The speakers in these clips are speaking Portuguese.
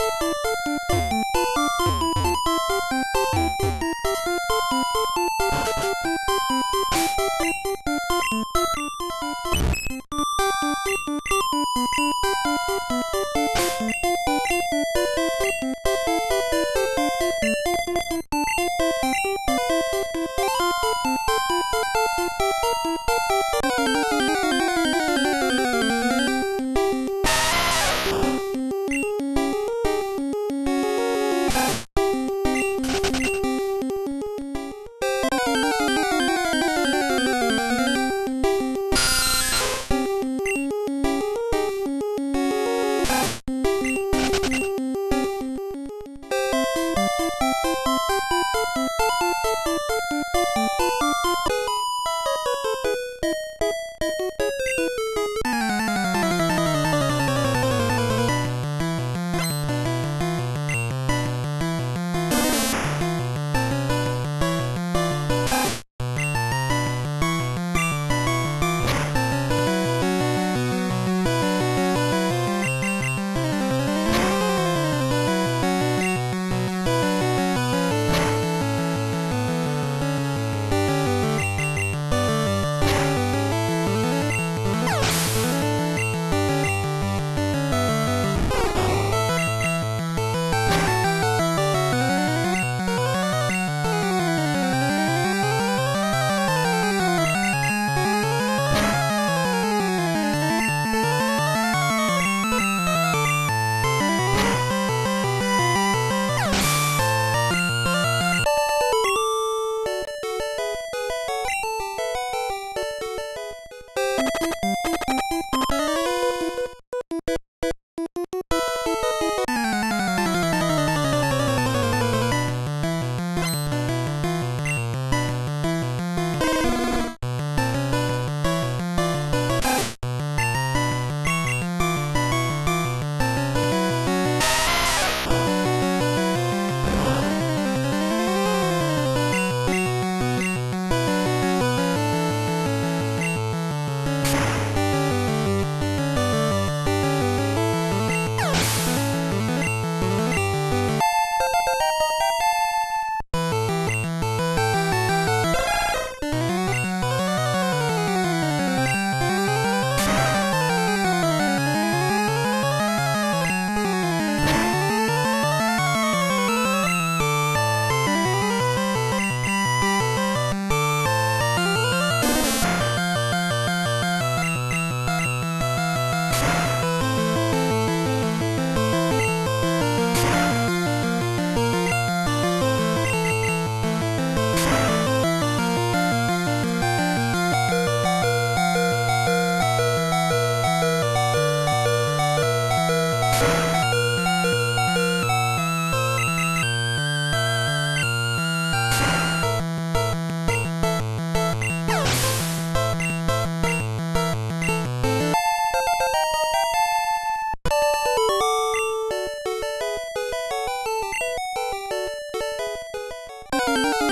Música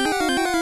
Música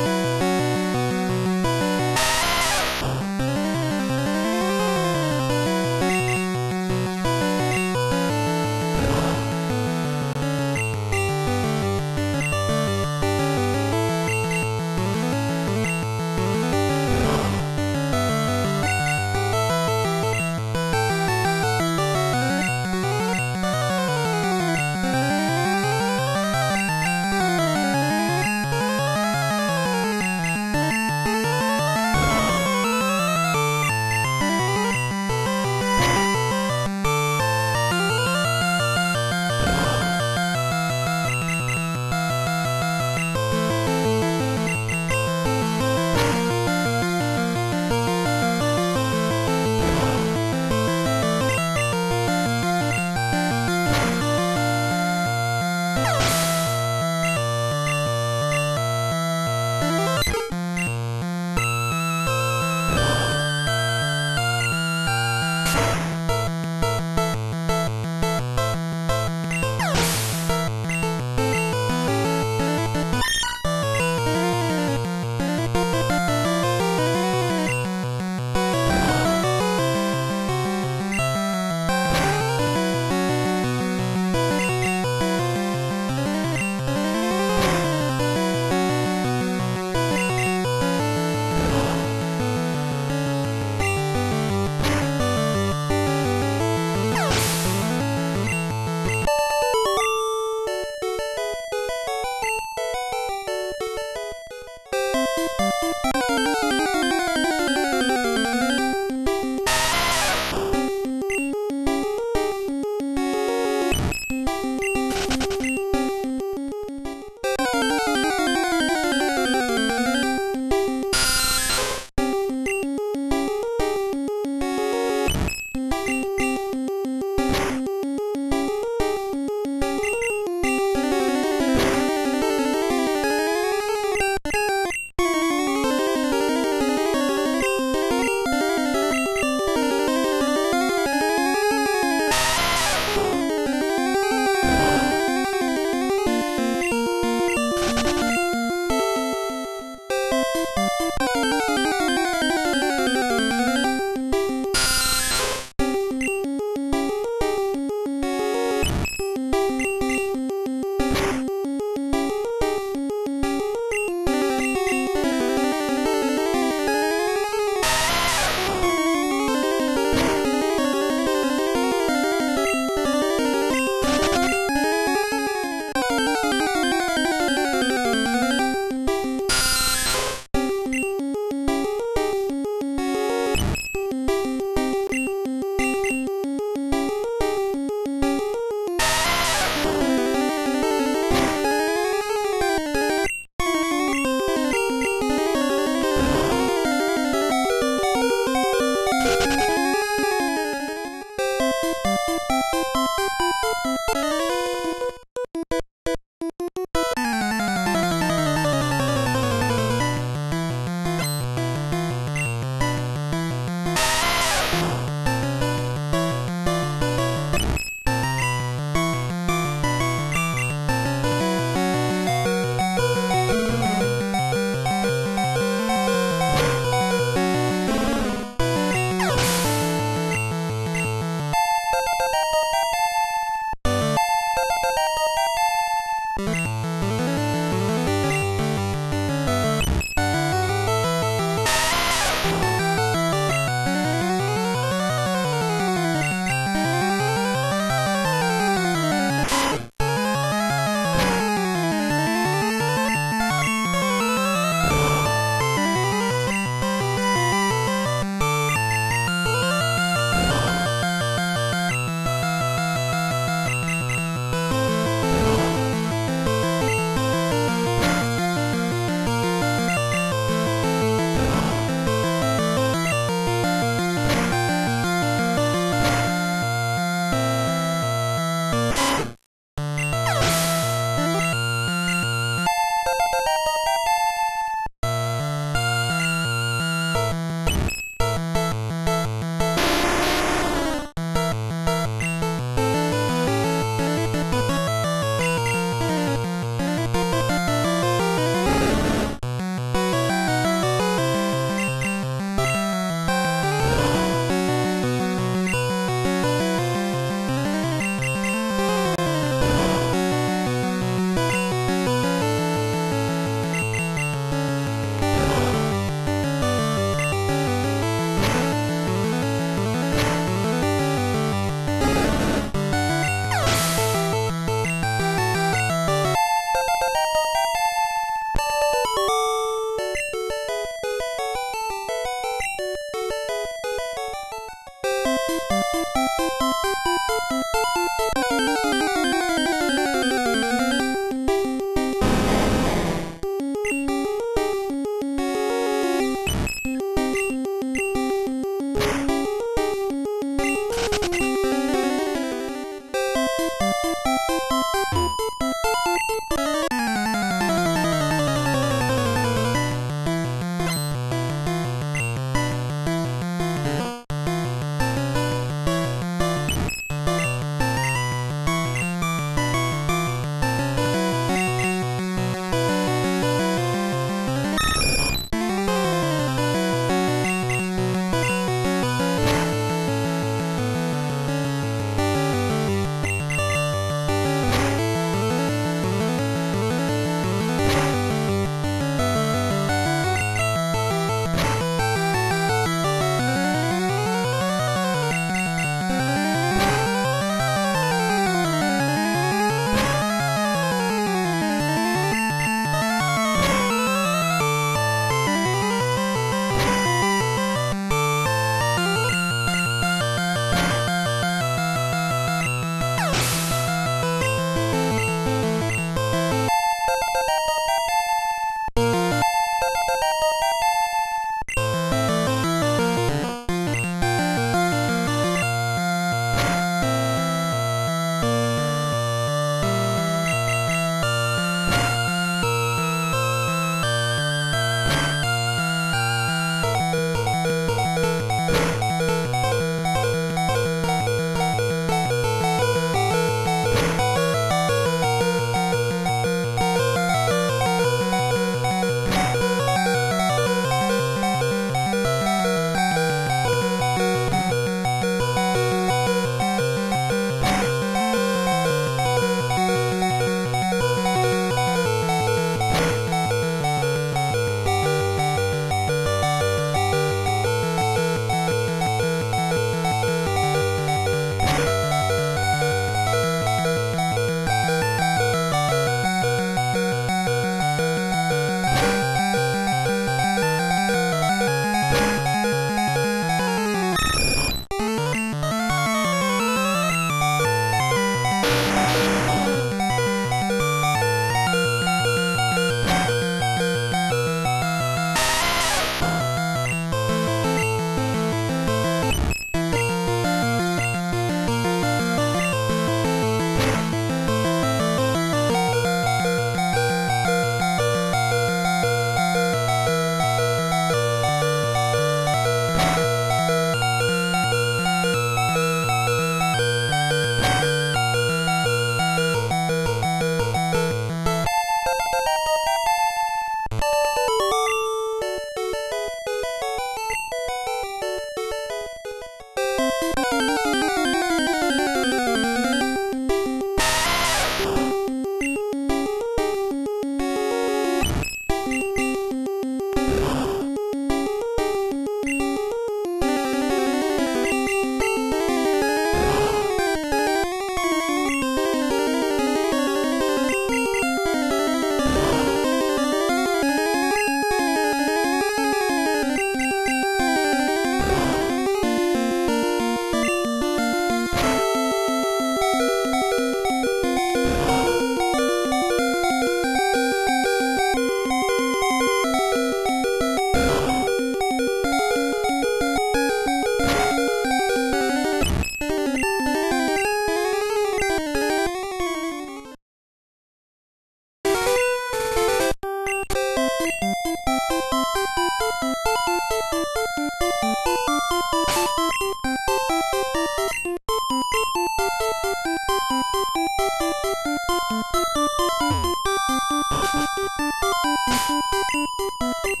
Música